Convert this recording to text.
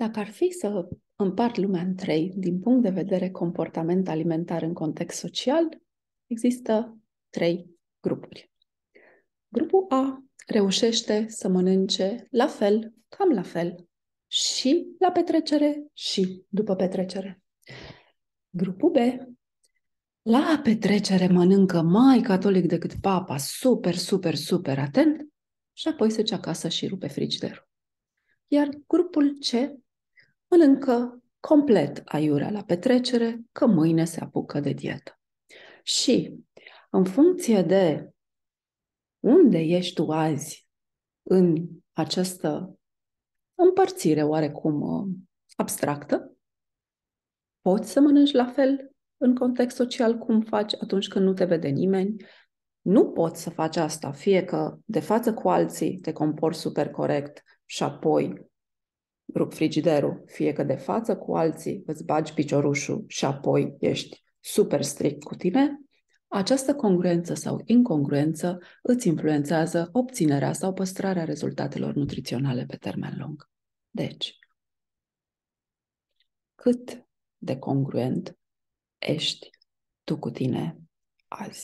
Dacă ar fi să împart lumea în trei, din punct de vedere comportament alimentar în context social, există trei grupuri. Grupul A reușește să mănânce la fel, cam la fel, și la petrecere și după petrecere. Grupul B la petrecere mănâncă mai catolic decât papa, super, super, super atent și apoi se duce acasă și rupe frigiderul. Iar grupul C mănâncă complet aiurea la petrecere, că mâine se apucă de dietă. Și în funcție de unde ești tu azi în această împărțire oarecum uh, abstractă, poți să mănânci la fel în context social cum faci atunci când nu te vede nimeni. Nu poți să faci asta, fie că de față cu alții te comporți super corect și apoi rup frigiderul, fie că de față cu alții îți bagi piciorușul și apoi ești super strict cu tine, această congruență sau incongruență îți influențează obținerea sau păstrarea rezultatelor nutriționale pe termen lung. Deci, cât de congruent ești tu cu tine azi?